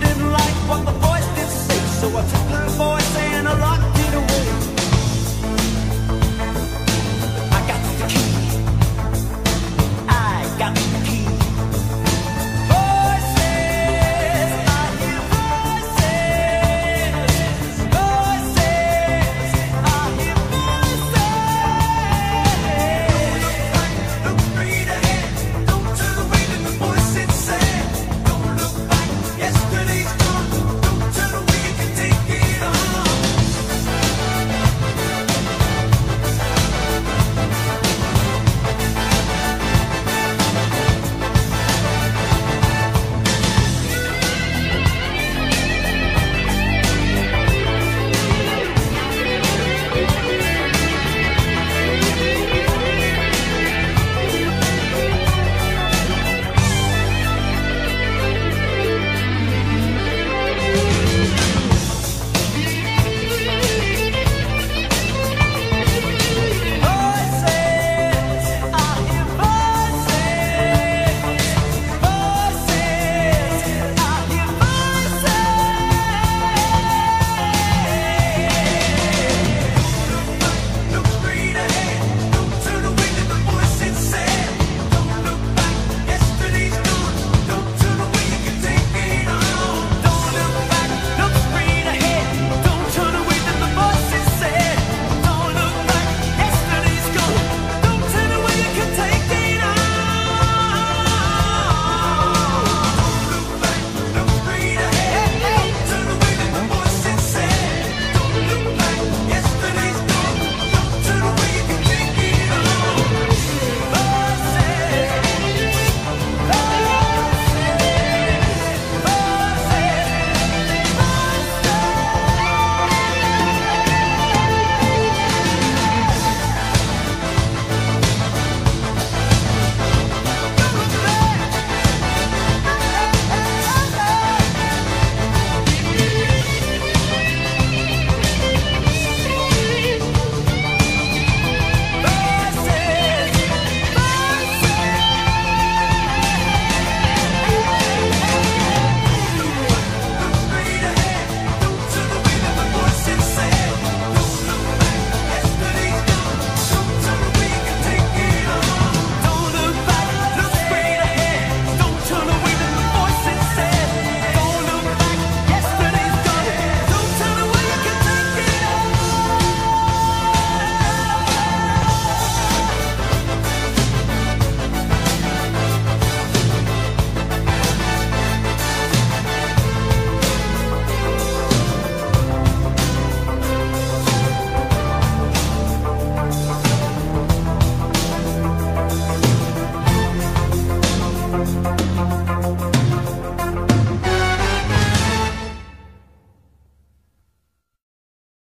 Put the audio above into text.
Didn't like what the voice did say, so I took the voice and I lot.